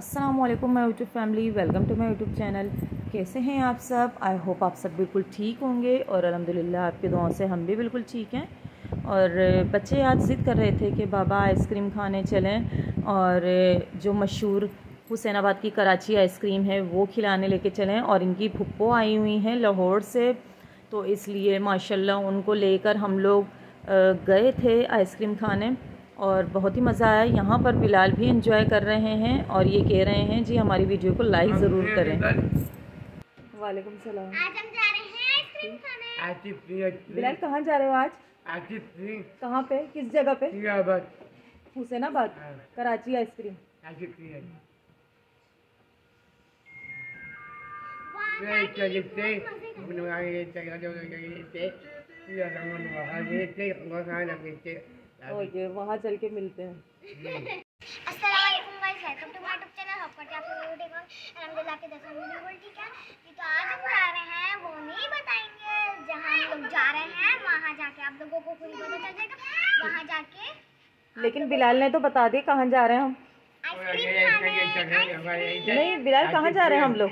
अस्सलाम वालेकुम my YouTube family welcome to my YouTube channel कैसे हैं आप सब? आई होप आप सब बिल्कुल ठीक होंगे और अल्हम्दुलिल्लाह आपके दुआओं से हम भी बिल्कुल ठीक हैं। और बच्चे आज ज़िद कर रहे थे कि बाबा आइसक्रीम खाने चलें और जो मशहूर हुसैनाबाद की कराची आइसक्रीम है, वो खिलाने लेके चलें और इनकी भुप्पो आई हुई हैं लाहौर से। तो इसलिए माशाल्लाह उनको लेकर हम लोग गए थे आइसक्रीम खाने। और बहुत ही मज़ा आया। यहाँ पर बिलाल भी इंजॉय कर रहे हैं और ये कह रहे हैं जी हमारी वीडियो को लाइक ज़रूर करें। वालेकुम सलाम। जा रहे हैं आइसक्रीम खाने। बिलाल कहाँ जा रहे हो आज? कहाँ पे? किस जगह पे? हुसैनाबाद कराची आइसक्रीम। ओके वहाँ चल के मिलते हैं। अस्सलाम वालेकुम guys welcome to my YouTube channel. Hope करते हैं आप लोग ठीक हो। अल्हम्दुलिल्लाह के दस में बिल्कुल ठीक है। ये तो आज हम जा रहे हैं वो नहीं बताएँगे जहाँ हम लोग जा रहे हैं वहाँ जाके आप लोगों को पूरी पता चल जाएगा। वहाँ जाके लेकिन बिलाल ने तो बता दिया कहाँ जा रहे हैं हम। नहीं बिलाल कहाँ जा रहे हैं हम लोग?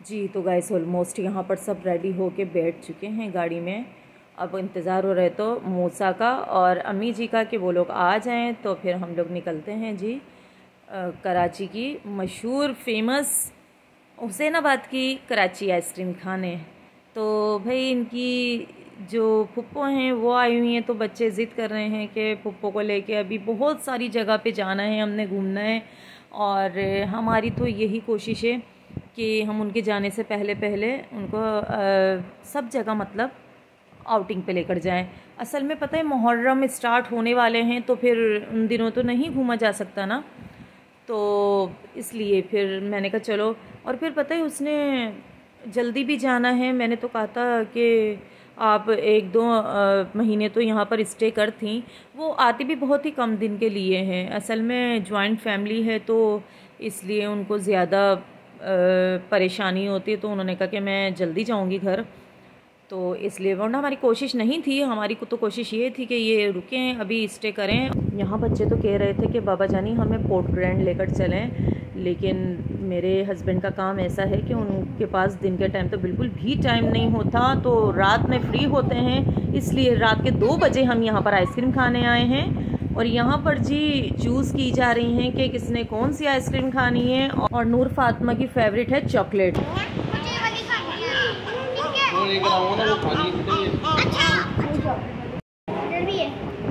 जी तो गाइस ऑलमोस्ट यहाँ पर सब रेडी होके बैठ चुके हैं गाड़ी में। अब इंतज़ार हो रहे तो मूसा का और अम्मी जी का कि वो लोग आ जाएँ तो फिर हम लोग निकलते हैं जी। अ, कराची की मशहूर फ़ेमस हुसैनाबाद की कराची आइसक्रीम खाने। तो भाई इनकी जो पुप्पो हैं वो आई हुई हैं तो बच्चे ज़िद कर रहे हैं कि पुप्पो को लेके अभी बहुत सारी जगह पे जाना है हमने घूमना है। और हमारी तो यही कोशिश है कि हम उनके जाने से पहले पहले उनको अ, सब जगह मतलब आउटिंग पे लेकर जाएँ। असल में पता है मुहर्रम स्टार्ट होने वाले हैं तो फिर उन दिनों तो नहीं घूमा जा सकता ना। तो इसलिए फिर मैंने कहा चलो। और फिर पता है उसने जल्दी भी जाना है। मैंने तो कहा था कि आप एक दो महीने तो यहाँ पर स्टे कर थी, वो आती भी बहुत ही कम दिन के लिए हैं। असल में जॉइंट फैमिली है तो इसलिए उनको ज़्यादा परेशानी होती है तो उन्होंने कहा कि मैं जल्दी जाऊँगी घर। तो इसलिए, वरना हमारी कोशिश नहीं थी, हमारी तो कोशिश ये थी कि ये रुकें, अभी स्टे करें। यहाँ बच्चे तो कह रहे थे कि, बाबा जानी, हमें पोर्ट ब्रांड लेकर चलें। लेकिन मेरे हस्बैंड का काम ऐसा है कि उनके पास दिन के टाइम तो बिल्कुल भी टाइम नहीं होता तो रात में फ्री होते हैं इसलिए रात के दो बजे हम यहाँ पर आइसक्रीम खाने आए हैं। और यहाँ पर जी चूज़ की जा रही हैं कि किसने कौन सी आइसक्रीम खानी है और नूर फातिमा की फेवरेट है चॉकलेट अच्छा।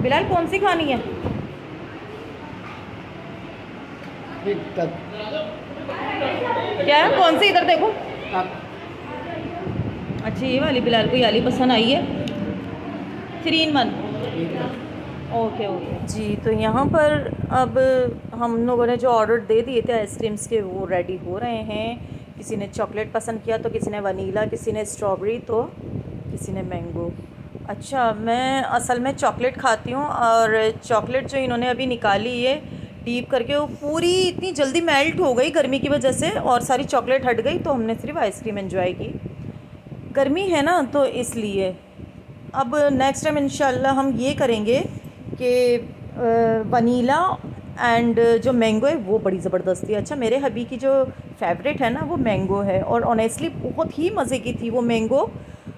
बिलाल कौन सी खानी है? क्या है कौन सी इधर देखो? अच्छा ये वाली बिलाल को ये वाली पसंद आई है। Three in one okay okay जी तो यहाँ पर अब हम लोगों ने जो ऑर्डर दे दिए थे आइसक्रीम्स के वो रेडी हो रहे हैं। किसी ने चॉकलेट पसंद किया तो किसी ने वनीला किसी ने स्ट्रॉबेरी तो किसी ने मैंगो अच्छा मैं असल में चॉकलेट खाती हूँ और चॉकलेट जो इन्होंने अभी निकाली है डीप करके वो पूरी इतनी जल्दी मेल्ट हो गई गर्मी की वजह से और सारी चॉकलेट हट गई तो हमने सिर्फ़ आइसक्रीम एंजॉय की। गर्मी है ना तो इसलिए। अब नेक्स्ट टाइम इंशाल्लाह हम ये करेंगे कि वनीला एंड जो मैंगो है, वो बड़ी ज़बरदस्त थी अच्छा मेरे हबी की जो फेवरेट है ना, वो मैंगो है और ऑनेस्टली बहुत ही मज़े की थी वो मैंगो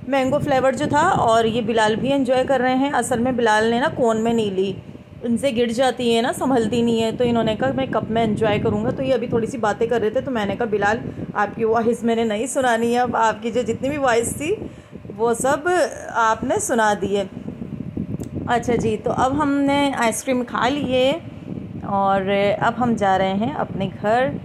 मैंगो फ्लेवर जो था और ये बिलाल भी एंजॉय कर रहे हैं। असल में बिलाल ने ना कोन में नहीं ली। उनसे गिर जाती है ना, संभलती नहीं है। तो इन्होंने कहा, मैं कब में एंजॉय करूँगा। तो ये अभी थोड़ी सी बातें कर रहे थे तो मैंने कहा, बिलाल, आपकी वॉइस मैंने नहीं सुनानी है। अब आपकी जो जितनी भी वॉइस थी, वो सब आपने सुना दी है। अच्छा जी तो अब हमने आइसक्रीम खा लिए और अब हम जा रहे हैं अपने घर।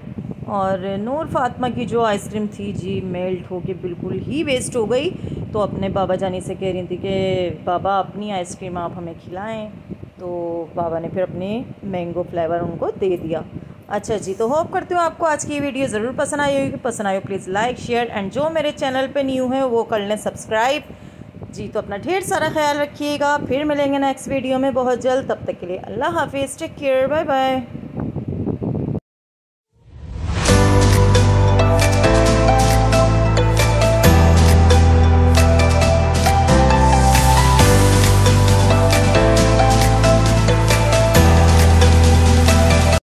और नूर फातिमा की जो आइसक्रीम थी, जी मेल्ट हो के बिल्कुल ही वेस्ट हो गई। तो अपने बाबा जानी से कह रही थी कि, बाबा, अपनी आइसक्रीम आप हमें खिलाएँ। तो बाबा ने फिर अपने मैंगो फ्लेवर उनको दे दिया। अच्छा जी तो होप करती हूँ आपको आज की वीडियो ज़रूर पसंद आई होगी। पसंद आई हो प्लीज़ लाइक शेयर एंड जो मेरे चैनल पे न्यू है, वो कर लें सब्सक्राइब जी तो अपना ढेर सारा ख्याल रखिएगा। फिर मिलेंगे नेक्स्ट वीडियो में बहुत जल्द। तब तक के लिए अल्लाह हाफिज़ टेक केयर बाय बाय